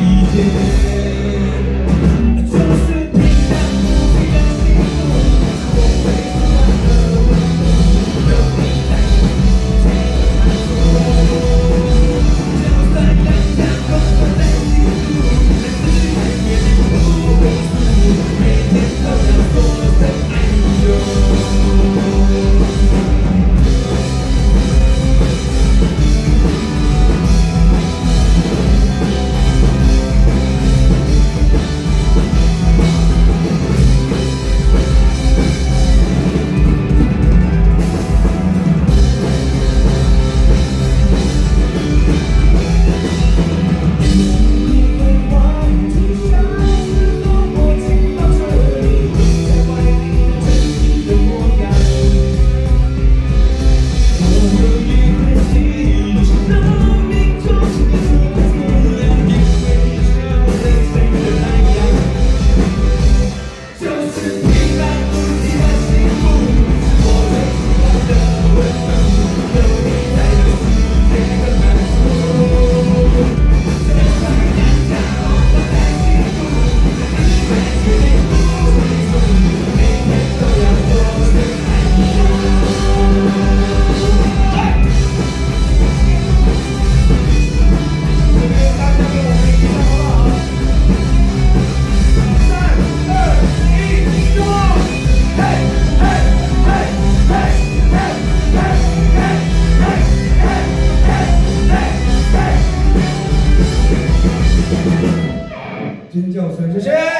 一点尖叫声谢谢。